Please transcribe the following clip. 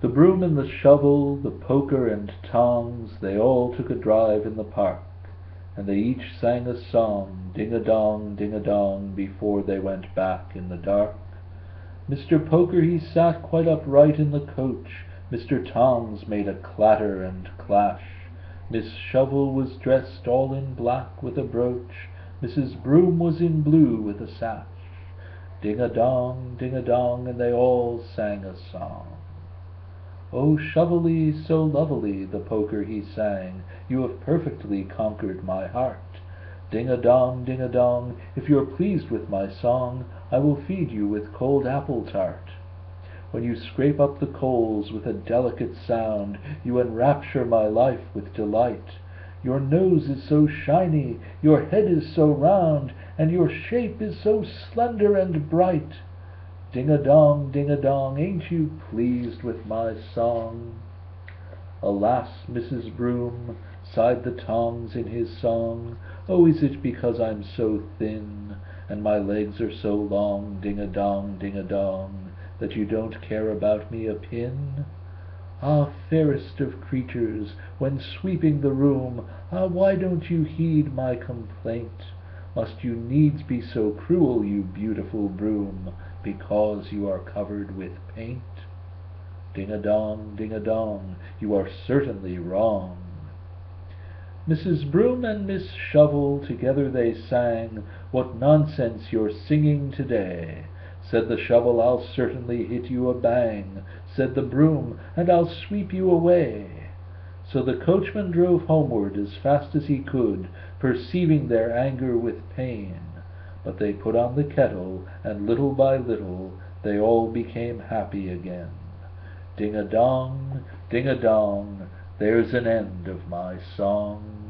The broom and the shovel, the poker and tongs, They all took a drive in the park, And they each sang a song, Ding a dong, ding a dong, Before they went back in the dark. Mr. Poker he sat quite upright in the coach, Mr. Tongs made a clatter and clash, Miss Shovel was dressed all in black with a brooch, Mrs. Broom was in blue with a sash. Ding a dong, ding a dong, And they all sang a song. "O Shovely, so lovelly," the Poker he sang, "You have perfectly conquered my heart. Ding a dong, ding a dong, If you're pleased with my song, I will feed you with cold apple tart. When you scrape up the coals with a delicate sound, You enrapture my life with delight. Your nose is so shiny, your head is so round, And your shape is so slender and bright. Ding a dong, ding a dong, Ain't you pleased with my song?" "Alas, Mrs. Broom," sighed the Tongs in his song, "Oh, is it because I'm so thin, And my legs are so long, Ding a dong, ding a dong, That you don't care about me a pin? Ah, fairest of creatures, when sweeping the room, Ah, why don't you heed my complaint? Must you needs be so cruel, you beautiful Broom, Because you are covered with paint? Ding a dong, ding a dong, You are certainly wrong." Mrs. Broom and Miss Shovel together they sang, "What nonsense you're singing to day!" Said the Shovel, "I'll certainly hit you a bang," Said the Broom, "and I'll sweep you away." So the coachman drove homeward as fast as he could, Perceiving their anger with pain; But they put on the kettle, and little by little They all became happy again. Ding a dong, ding a dong, There's an end of my song.